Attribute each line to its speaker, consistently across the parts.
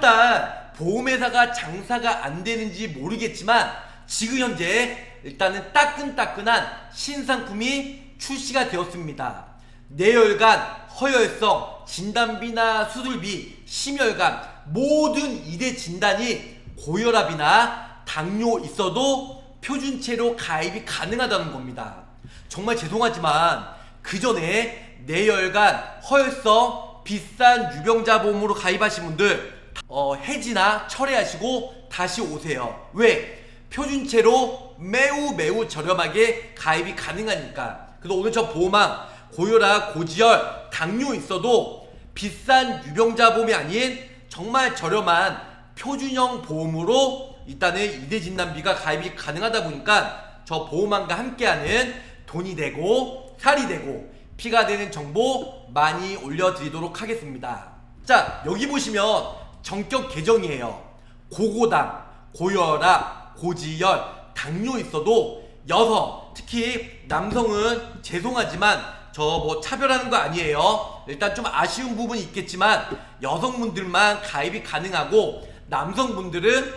Speaker 1: 8월달 보험회사가 장사가 안 되는지 모르겠지만 지금 현재 일단은 따끈따끈한 신상품이 출시가 되었습니다. 뇌혈관, 허혈성, 진단비나 수술비, 심혈관 모든 이대 진단이 고혈압이나 당뇨 있어도 표준체로 가입이 가능하다는 겁니다. 정말 죄송하지만 그 전에 뇌혈관, 허혈성, 비싼 유병자 보험으로 가입하신 분들 어, 해지나 철회하시고 다시 오세요. 왜? 표준체로 매우 매우 저렴하게 가입이 가능하니까. 그래서 오늘 저 보험왕 고혈압, 고지혈, 당뇨 있어도 비싼 유병자 보험이 아닌 정말 저렴한 표준형 보험으로 일단은 이대 진단비가 가입이 가능하다 보니까 저 보험왕과 함께하는 돈이 되고 살이 되고 피가 되는 정보 많이 올려드리도록 하겠습니다. 자 여기 보시면 정격 계정이에요. 고고당, 고혈압, 고지혈, 당뇨 있어도 여성, 특히 남성은 죄송하지만 저 뭐 차별하는 거 아니에요. 일단 좀 아쉬운 부분이 있겠지만 여성분들만 가입이 가능하고 남성분들은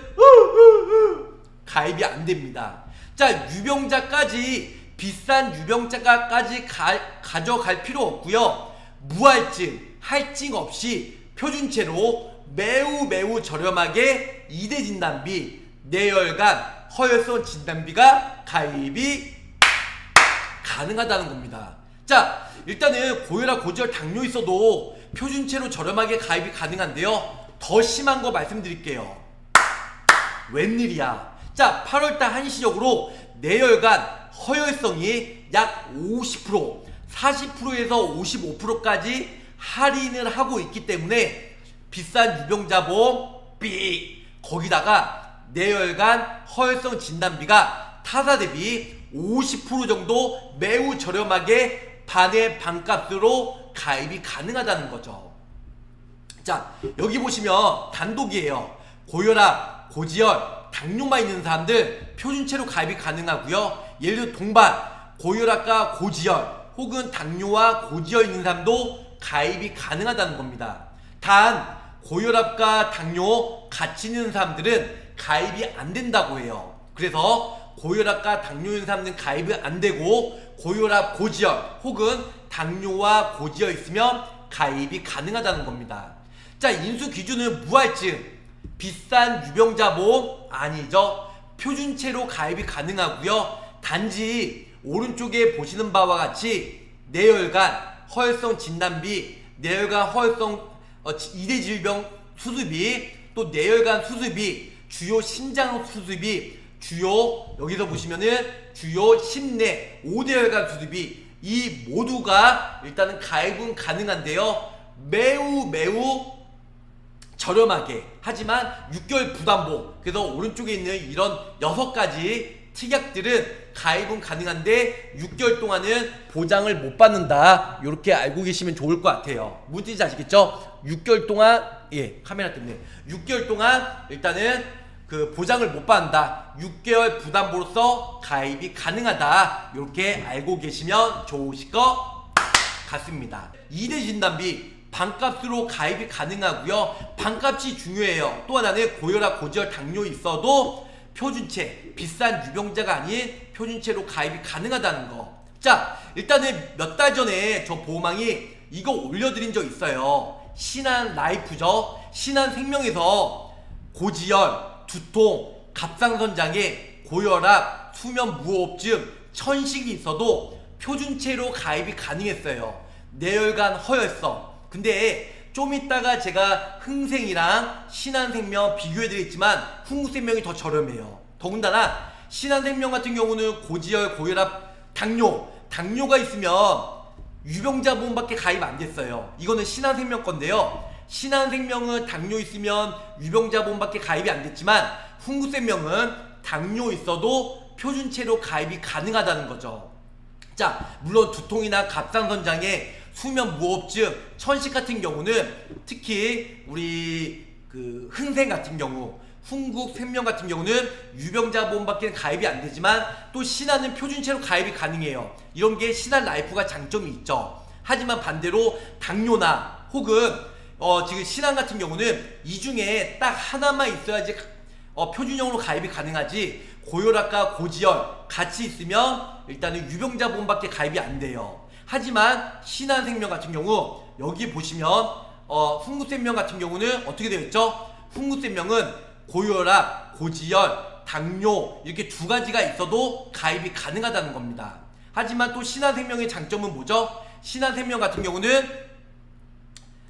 Speaker 1: 가입이 안 됩니다. 자, 유병자까지 비싼 유병자까지 가, 가져갈 필요 없고요. 무할증, 할증 없이 표준체로 매우 매우 저렴하게 이대 진단비, 뇌혈관, 허혈성 진단비가 가입이 가능하다는 겁니다. 자, 일단은 고혈압, 고지혈, 당뇨 있어도 표준체로 저렴하게 가입이 가능한데요. 더 심한 거 말씀드릴게요. 웬일이야. 자, 8월달 한시적으로 뇌혈관, 허혈성이 약 50%, 40%에서 55%까지 할인을 하고 있기 때문에 비싼 유병자 보험 삑 거기다가 뇌혈관 허혈성 진단비가 타사 대비 50% 정도 매우 저렴하게 반의 반값으로 가입이 가능하다는 거죠. 자 여기 보시면 단독이에요. 고혈압, 고지혈, 당뇨만 있는 사람들 표준체로 가입이 가능하고요. 예를 들어 동반, 고혈압과 고지혈 혹은 당뇨와 고지혈 있는 사람도 가입이 가능하다는 겁니다. 단 고혈압과 당뇨 같이 있는 사람들은 가입이 안 된다고 해요. 그래서 고혈압과 당뇨 있는 사람들은 가입이 안 되고 고혈압, 고지혈 혹은 당뇨와 고지혈 있으면 가입이 가능하다는 겁니다. 자, 인수 기준은 무할증, 비싼 유병자 보험 아니죠. 표준체로 가입이 가능하고요. 단지 오른쪽에 보시는 바와 같이 뇌혈관, 허혈성 진단비, 뇌혈관 허혈성 어, 이대 질병 수술비, 또 뇌혈관 수술비, 주요 심장 수술비, 주요 여기서 보시면은 주요 심내 5대 혈관 수술비 이 모두가 일단은 가입은 가능한데요. 매우 매우 저렴하게 하지만 6개월 부담보 그래서 오른쪽에 있는 이런 6가지 특약들은 가입은 가능한데 6개월 동안은 보장을 못 받는다 이렇게 알고 계시면 좋을 것 같아요 뜻인지 아시겠죠? 6개월 동안 예 카메라 때문에 6개월 동안 일단은 그 보장을 못 받는다 6개월 부담보로서 가입이 가능하다 이렇게 알고 계시면 좋으실 것 같습니다 2대 진단비 반값으로 가입이 가능하고요. 반값이 중요해요. 또 하나는 고혈압, 고지혈, 당뇨 있어도 표준체, 비싼 유병자가 아닌 표준체로 가입이 가능하다는 거. 자, 일단은 몇 달 전에 저 보호망이 이거 올려드린 적 있어요. 신한 라이프죠. 신한 생명에서 고지혈, 두통, 갑상선 장애, 고혈압, 수면 무호흡증, 천식이 있어도 표준체로 가입이 가능했어요. 뇌혈관 허혈성, 근데 좀 이따가 제가 흥생이랑 신한생명 비교해드렸지만 흥국생명이 더 저렴해요. 더군다나 신한생명 같은 경우는 고지혈, 고혈압, 당뇨, 당뇨가 있으면 유병자 보험밖에 가입 안 됐어요. 이거는 신한생명 건데요. 신한생명은 당뇨 있으면 유병자 보험밖에 가입이 안 됐지만 흥국생명은 당뇨 있어도 표준체로 가입이 가능하다는 거죠. 자, 물론 두통이나 갑상선장애 수면 무호흡증, 천식 같은 경우는 특히 우리 그 흥생 같은 경우 흥국생명 같은 경우는 유병자 보험밖에 가입이 안 되지만 또 신한은 표준체로 가입이 가능해요. 이런 게 신한 라이프가 장점이 있죠. 하지만 반대로 당뇨나 혹은 어, 지금 신한 같은 경우는 이 중에 딱 하나만 있어야지 어, 표준형으로 가입이 가능하지 고혈압과 고지혈 같이 있으면 일단은 유병자 보험밖에 가입이 안 돼요. 하지만 신한생명 같은 경우 여기 보시면 어, 훈구생명 같은 경우는 어떻게 되어 있죠? 훈구생명은 고혈압, 고지혈, 당뇨 이렇게 두 가지가 있어도 가입이 가능하다는 겁니다. 하지만 또 신한생명의 장점은 뭐죠? 신한생명 같은 경우는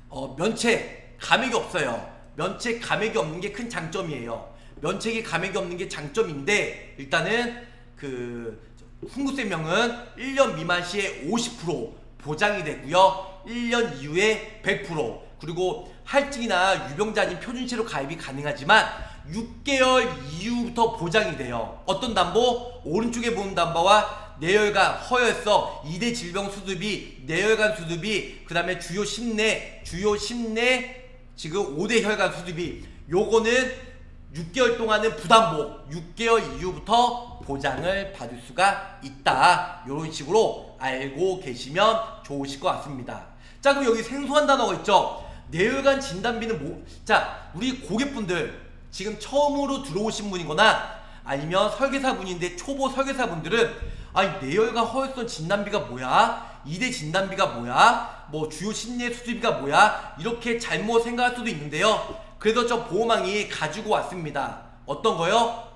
Speaker 1: 어, 면책 감액이 없어요. 면책 감액이 없는 게 큰 장점이에요. 면책이 감액이 없는 게 장점인데 일단은 그 훈구생명은 1년 미만 시에 50% 보장이 되고요. 1년 이후에 100% 그리고 할증이나 유병자 아닌 표준시로 가입이 가능하지만 6개월 이후부터 보장이 돼요. 어떤 담보? 오른쪽에 보는 담보와 뇌혈관, 허혈성, 2대 질병 수두비, 뇌혈관 수두비, 그 다음에 주요 심내, 주요 심내, 지금 5대 혈관 수두비. 요거는 6개월 동안은 부담보, 6개월 이후부터 보장을 받을 수가 있다. 이런 식으로 알고 계시면 좋으실 것 같습니다. 자, 그럼 여기 생소한 단어가 있죠? 뇌혈관 진단비는 뭐, 자, 우리 고객분들, 지금 처음으로 들어오신 분이거나 아니면 설계사분인데 초보 설계사분들은 아니 뇌혈관 허혈성 진단비가 뭐야? 2대 진단비가 뭐야? 뭐 주요 심내 수술비가 뭐야? 이렇게 잘못 생각할 수도 있는데요. 그래서 저 보호망이 가지고 왔습니다. 어떤 거요?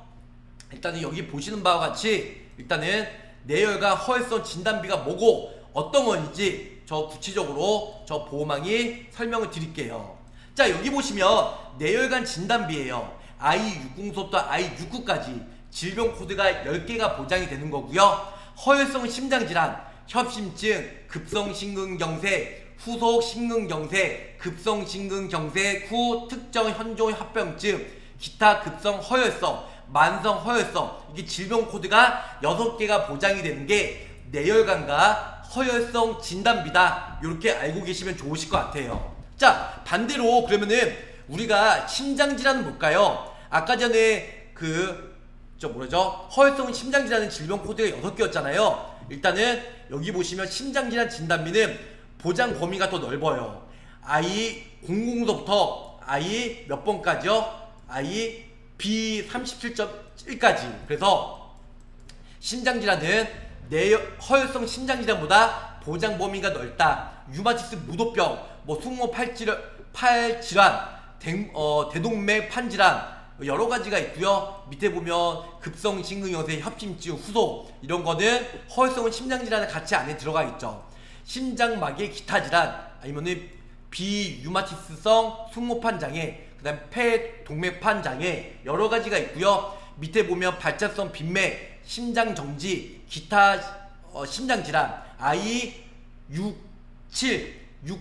Speaker 1: 일단은 여기 보시는 바와 같이 일단은 뇌혈관 허혈성 진단비가 뭐고 어떤 원인지 저 구체적으로 저 보호망이 설명을 드릴게요. 자 여기 보시면 뇌혈관 진단비예요. I60부터 I69까지 질병 코드가 10개가 보장이 되는 거고요. 허혈성 심장질환, 협심증, 급성심근경색, 후속 심근경색, 급성 심근경색 후 특정 현종 합병증, 기타 급성 허혈성, 만성 허혈성 이게 질병 코드가 6개가 보장이 되는 게 뇌혈관과 허혈성 진단비다. 이렇게 알고 계시면 좋으실 것 같아요. 자 반대로 그러면은 우리가 심장질환은 뭘까요? 아까 전에 그 저 뭐라죠? 허혈성 심장질환은 질병 코드가 6개였잖아요. 일단은 여기 보시면 심장질환 진단비는 보장 범위가 더 넓어요. I 00부터 I 몇 번까지요? I B 37.1까지. 그래서 심장질환은 내 허혈성 심장질환보다 보장 범위가 넓다. 유마티스 무도병, 뭐 승모 팔질환, 팔질환, 대, 어, 대동맥 판질환 여러 가지가 있고요. 밑에 보면 급성 심근경색, 협심증, 후속 이런 거는 허혈성 심장질환의 같이 안에 들어가 있죠. 심장막의 기타 질환 아니면은 비유마티스성 승모판 장애, 그다음 폐 동맥판 장애 여러 가지가 있고요. 밑에 보면 발작성 빈맥, 심장 정지, 기타 어, 심장 질환, I 6 7 6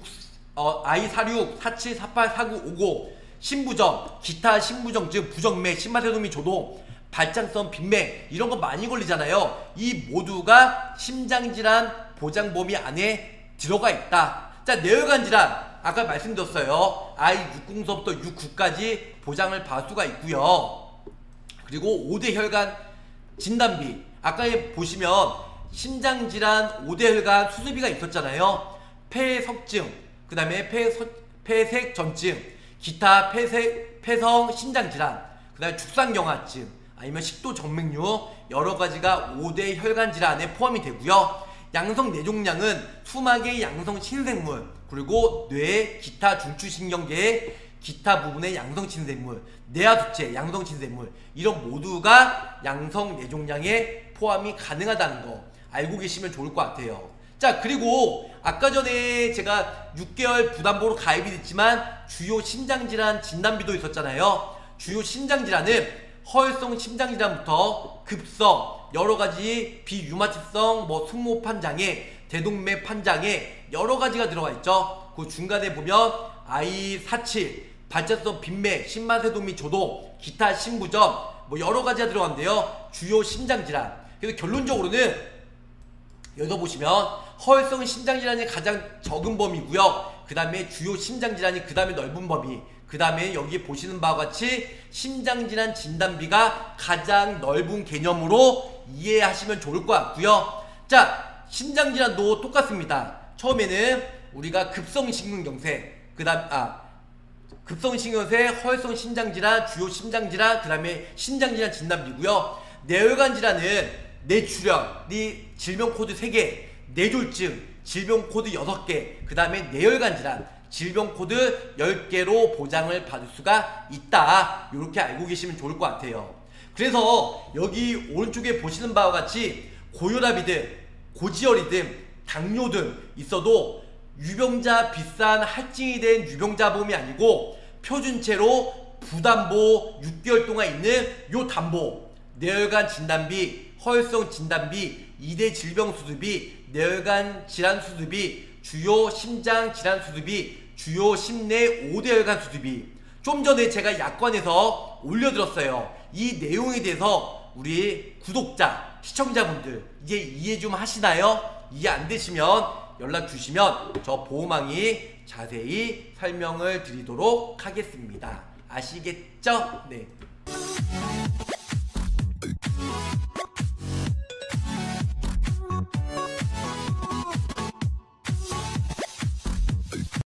Speaker 1: 어, I 46 47 48 49 50 신부정, 기타 신부정 즉 부정맥, 심마세도미 조동, 발장성 빈맥 이런 거 많이 걸리잖아요. 이 모두가 심장 질환 보장 범위 안에 들어가 있다. 자 뇌혈관 질환 아까 말씀드렸어요. I60서부터 69까지 보장을 받을 수가 있고요. 그리고 5대 혈관 진단비 아까 보시면 심장 질환 5대 혈관 수술비가 있었잖아요. 폐석증 그 다음에 폐색 전증 기타 폐색, 폐성 심장 질환, 그 다음에 죽상경화증, 아니면 식도 정맥류 여러 가지가 5대 혈관 질환에 포함이 되고요. 양성 뇌종양은 수막의 양성 신생물, 그리고 뇌, 기타 중추신경계의 기타 부분의 양성 신생물, 뇌하두체 양성 신생물 이런 모두가 양성 뇌종양에 포함이 가능하다는 거 알고 계시면 좋을 것 같아요. 자 그리고 아까 전에 제가 6개월 부담보로 가입이 됐지만 주요 심장질환 진단비도 있었잖아요. 주요 심장질환은 허혈성 심장질환부터 급성 여러 가지 비유마티성 뭐 승모판 장애 대동맥 판장애 여러 가지가 들어가 있죠. 그 중간에 보면 I47 발작성 빈맥 심마세도 및 조도 기타 심부전 뭐 여러 가지가 들어간대요. 주요 심장 질환 그래서 결론적으로는 여기서 보시면 허혈성 심장 질환이 가장 적은 범위고요. 그 다음에 주요 심장 질환이 그 다음에 넓은 범위 그 다음에 여기 보시는 바와 같이 심장질환 진단비가 가장 넓은 개념으로 이해하시면 좋을 것 같고요. 자 심장질환도 똑같습니다. 처음에는 우리가 급성심근경색 그 다음 아 급성신경쇠, 허혈성 심장질환, 주요 심장질환, 그 다음에 심장질환 진단비고요. 뇌혈관 질환은 뇌출혈 이 질병 코드 3개, 뇌졸중 질병 코드 6개, 그 다음에 뇌혈관 질환 질병 코드 10개로 보장을 받을 수가 있다. 이렇게 알고 계시면 좋을 것 같아요. 그래서 여기 오른쪽에 보시는 바와 같이 고혈압이든 고지혈이든 당뇨든 있어도 유병자 비싼 할증이 된 유병자 보험이 아니고 표준체로 부담보 6개월 동안 있는 요 담보 뇌혈관 진단비, 허혈성 진단비, 2대 질병 수술비, 뇌혈관 질환 수습이 주요 심장 질환 수습이 주요 심내 5대 혈관 수습이 좀 전에 제가 약관에서 올려드렸어요. 이 내용에 대해서 우리 구독자, 시청자분들 이제 이해 좀 하시나요? 이해 안 되시면 연락 주시면 저 보호망이 자세히 설명을 드리도록 하겠습니다. 아시겠죠? 네.